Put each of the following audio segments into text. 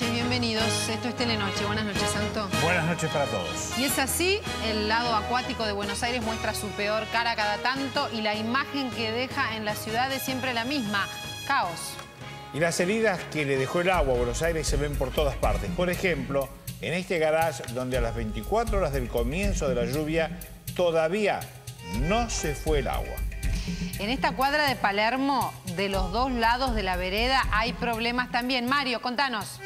noches, bienvenidos. Esto es Telenoche. Buenas noches, Santo. Buenas noches para todos. Y es así, el lado acuático de Buenos Aires muestra su peor cara cada tanto y la imagen que deja en la ciudad es siempre la misma, caos. Y las heridas que le dejó el agua a Buenos Aires se ven por todas partes. Por ejemplo, en este garage donde a las 24 horas del comienzo de la lluvia todavía no se fue el agua. En esta cuadra de Palermo, de los dos lados de la vereda, hay problemas también. Mario, contanos.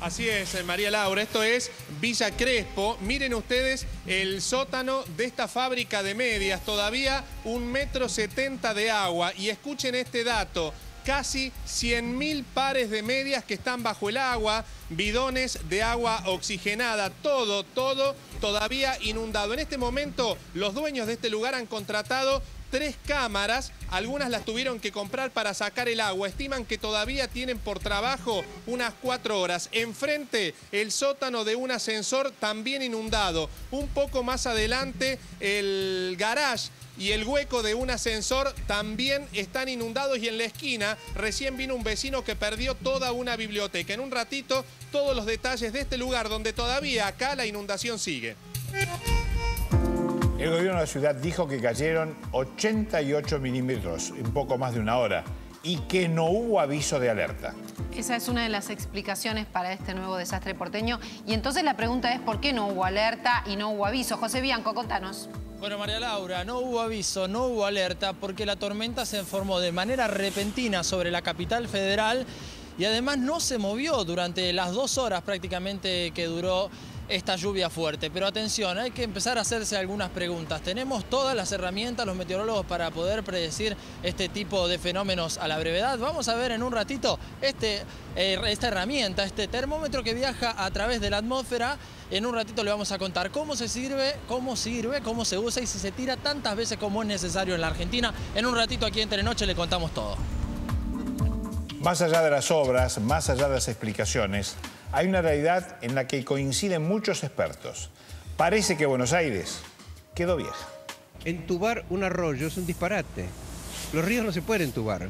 Así es, eh, María Laura, esto es Villa Crespo. Miren ustedes el sótano de esta fábrica de medias, todavía un metro setenta de agua. Y escuchen este dato, casi 100.000 pares de medias que están bajo el agua, bidones de agua oxigenada, todo, todo todavía inundado. En este momento los dueños de este lugar han contratado tres cámaras, algunas las tuvieron que comprar para sacar el agua. Estiman que todavía tienen por trabajo unas cuatro horas. Enfrente, el sótano de un ascensor también inundado. Un poco más adelante, el garage y el hueco de un ascensor también están inundados y en la esquina recién vino un vecino que perdió toda una biblioteca. En un ratito todos los detalles de este lugar donde todavía acá la inundación sigue. El gobierno de la ciudad dijo que cayeron 88 milímetros en poco más de una hora y que no hubo aviso de alerta. Esa es una de las explicaciones para este nuevo desastre porteño. Y entonces la pregunta es ¿por qué no hubo alerta y no hubo aviso? José Bianco, contanos. Bueno, María Laura, no hubo aviso, no hubo alerta porque la tormenta se formó de manera repentina sobre la capital federal y además no se movió durante las dos horas prácticamente que duró esta lluvia fuerte. Pero atención, hay que empezar a hacerse algunas preguntas. ¿Tenemos todas las herramientas, los meteorólogos, para poder predecir este tipo de fenómenos a la brevedad? Vamos a ver en un ratito este, eh, esta herramienta, este termómetro que viaja a través de la atmósfera. En un ratito le vamos a contar cómo se sirve, cómo sirve, cómo se usa y si se tira tantas veces como es necesario en la Argentina. En un ratito aquí en Telenoche le contamos todo. Más allá de las obras, más allá de las explicaciones, hay una realidad en la que coinciden muchos expertos. Parece que Buenos Aires quedó vieja. Entubar un arroyo es un disparate. Los ríos no se pueden entubar.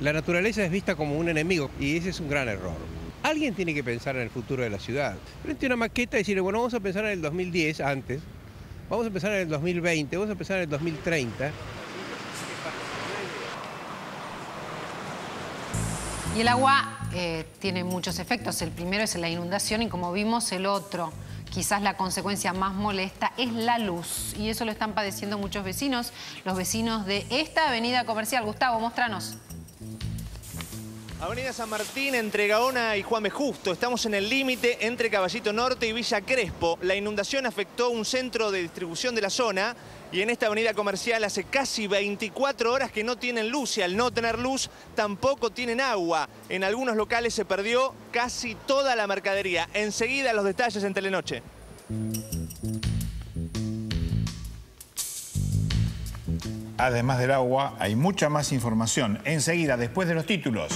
La naturaleza es vista como un enemigo y ese es un gran error. Alguien tiene que pensar en el futuro de la ciudad. Frente a una maqueta y decirle, bueno, vamos a pensar en el 2010 antes, vamos a pensar en el 2020, vamos a pensar en el 2030. Y el agua eh, tiene muchos efectos. El primero es la inundación y como vimos el otro, quizás la consecuencia más molesta es la luz. Y eso lo están padeciendo muchos vecinos, los vecinos de esta avenida comercial. Gustavo, mostranos. Avenida San Martín, entre Gaona y Juame Justo. Estamos en el límite entre Caballito Norte y Villa Crespo. La inundación afectó un centro de distribución de la zona y en esta avenida comercial hace casi 24 horas que no tienen luz y al no tener luz tampoco tienen agua. En algunos locales se perdió casi toda la mercadería. Enseguida los detalles en Telenoche. Además del agua, hay mucha más información. Enseguida, después de los títulos.